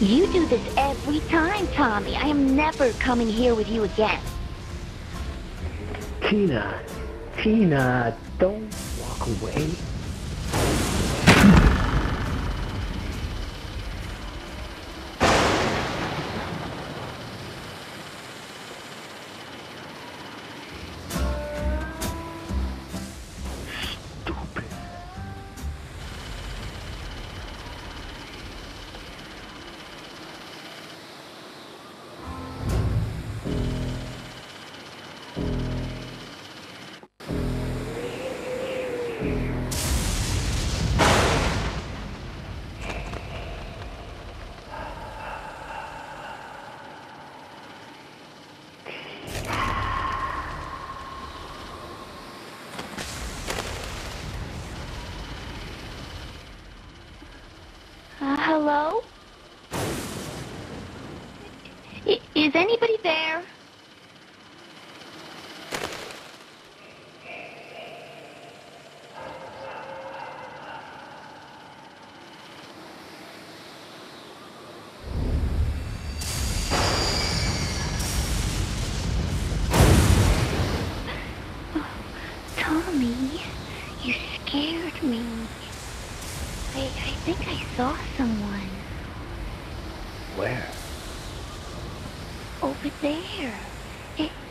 You do this every time, Tommy. I am never coming here with you again. Tina, Tina, don't walk away. Uh, hello?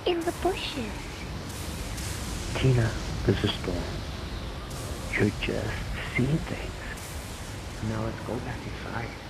In the bushes. Tina, there's a Storm. You're just seeing things. Now let's go back inside.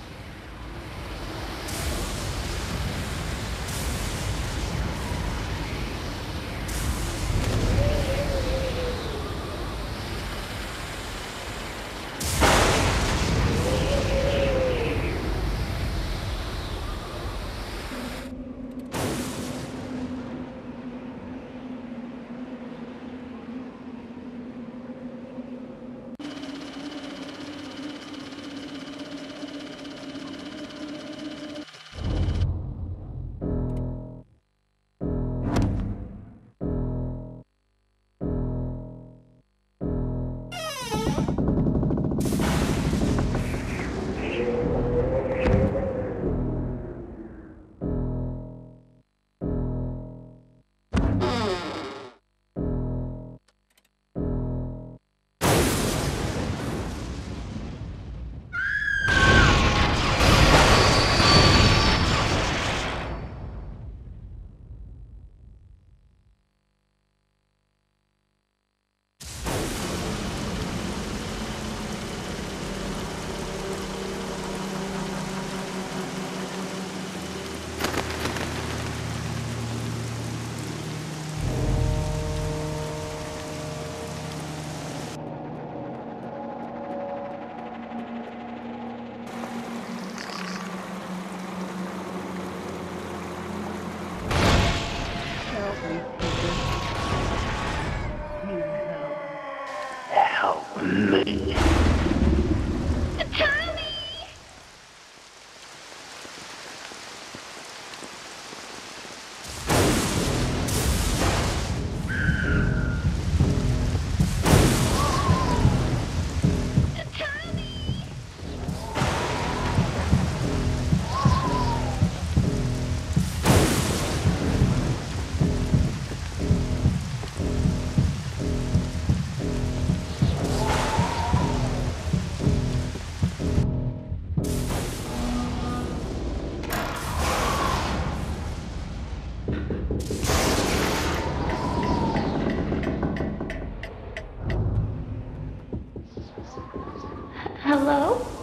Hello?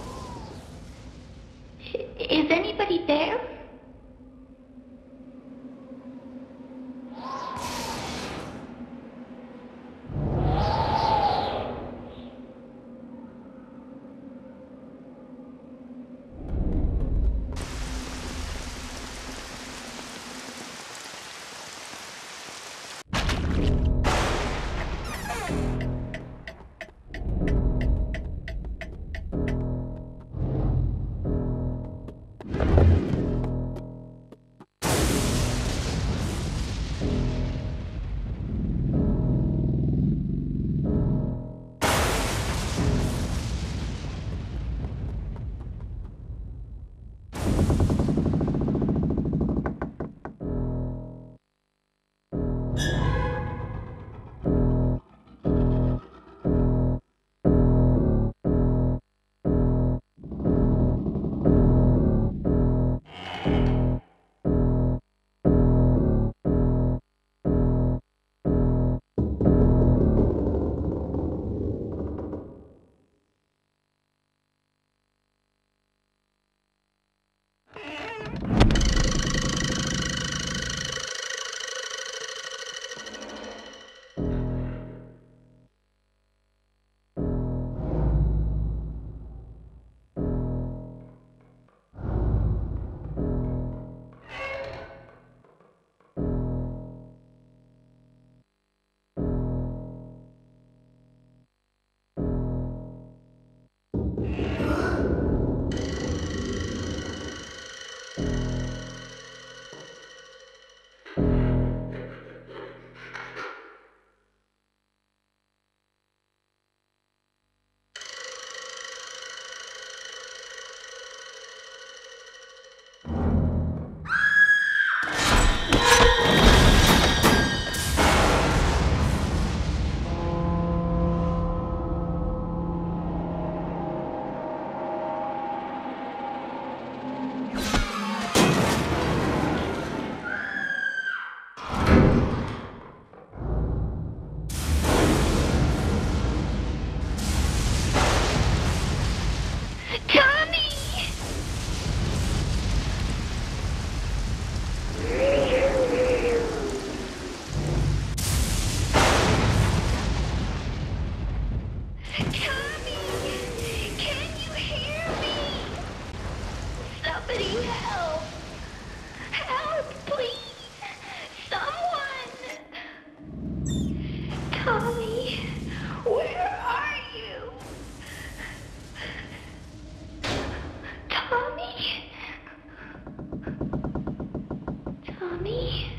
Mommy?